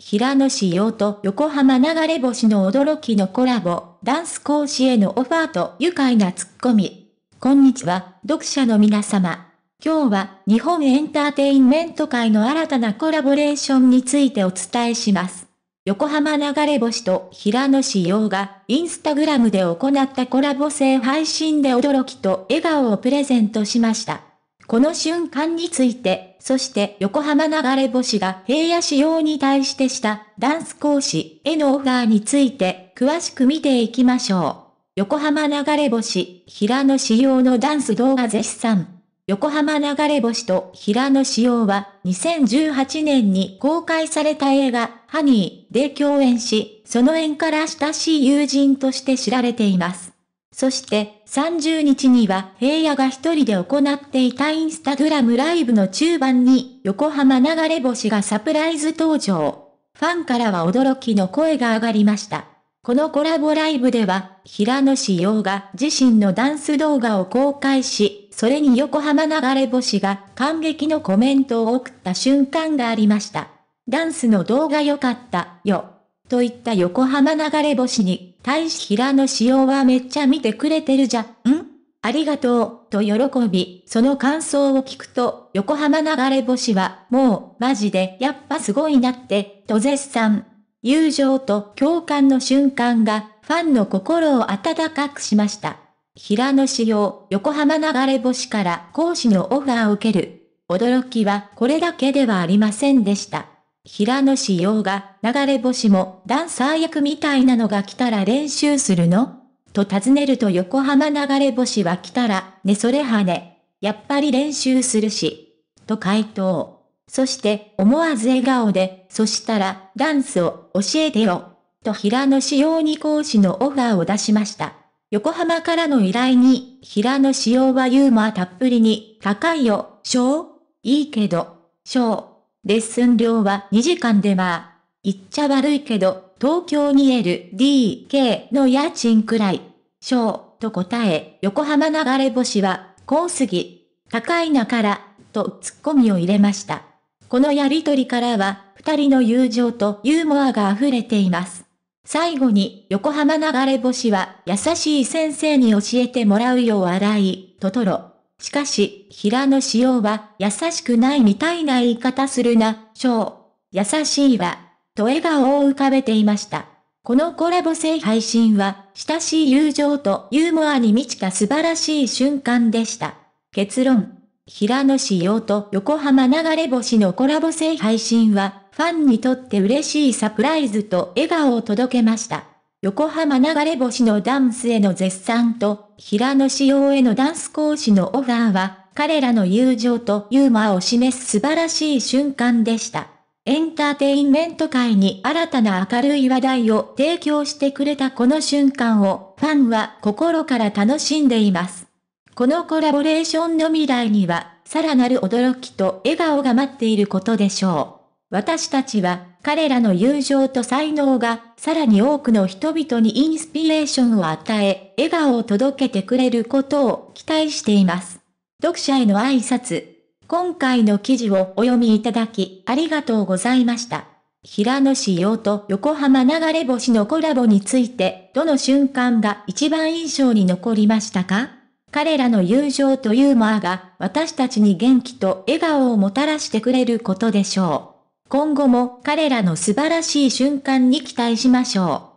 平野志陽と横浜流れ星の驚きのコラボ、ダンス講師へのオファーと愉快なツッコミ。こんにちは、読者の皆様。今日は日本エンターテインメント界の新たなコラボレーションについてお伝えします。横浜流れ星と平野志陽がインスタグラムで行ったコラボ性配信で驚きと笑顔をプレゼントしました。この瞬間について、そして横浜流れ星が平野仕様に対してしたダンス講師へのオファーについて詳しく見ていきましょう。横浜流れ星、平野仕様のダンス動画絶賛。横浜流れ星と平野仕様は2018年に公開された映画ハニーで共演し、その縁から親しい友人として知られています。そして30日には平野が一人で行っていたインスタグラムライブの中盤に横浜流れ星がサプライズ登場。ファンからは驚きの声が上がりました。このコラボライブでは、平野志陽が自身のダンス動画を公開し、それに横浜流れ星が感激のコメントを送った瞬間がありました。ダンスの動画良かった、よ。といった横浜流れ星に、大使平野仕様はめっちゃ見てくれてるじゃん？ありがとう、と喜び、その感想を聞くと、横浜流れ星は、もう、マジで、やっぱすごいなって、と絶賛。友情と共感の瞬間が、ファンの心を温かくしました。平野仕様、横浜流れ星から講師のオファーを受ける。驚きはこれだけではありませんでした。平野志陽が、流れ星もダンサー役みたいなのが来たら練習するの？と尋ねると横浜流れ星は来たら、ねそれはね。やっぱり練習するし。と回答。そして思わず笑顔で、そしたらダンスを教えてよ。と平野志陽に講師のオファーを出しました。横浜からの依頼に、平野志陽はユーモアたっぷりに、高いよ、小いいけど、小。レッスン料は2時間でまあ、言っちゃ悪いけど、東京に LDK の家賃くらい、小と答え、横浜流れ星は、高すぎ、高いなから、とツッコミを入れました。このやりとりからは、二人の友情とユーモアが溢れています。最後に、横浜流れ星は、優しい先生に教えてもらうよう洗い、ととろ。しかし、平野仕様は、優しくないみたいな言い方するな、超、優しいわ、と笑顔を浮かべていました。このコラボ性配信は、親しい友情とユーモアに満ちた素晴らしい瞬間でした。結論。平野仕様と横浜流れ星のコラボ性配信は、ファンにとって嬉しいサプライズと笑顔を届けました。横浜流れ星のダンスへの絶賛と、平野仕様へのダンス講師のオファーは、彼らの友情とユーモアを示す素晴らしい瞬間でした。エンターテインメント界に新たな明るい話題を提供してくれたこの瞬間を、ファンは心から楽しんでいます。このコラボレーションの未来には、さらなる驚きと笑顔が待っていることでしょう。私たちは、彼らの友情と才能が、さらに多くの人々にインスピレーションを与え、笑顔を届けてくれることを期待しています。読者への挨拶。今回の記事をお読みいただき、ありがとうございました。平野志陽と横浜流れ星のコラボについて、どの瞬間が一番印象に残りましたか？彼らの友情とユーモアが私たちに元気と笑顔をもたらしてくれることでしょう。今後も彼らの素晴らしい瞬間に期待しましょう。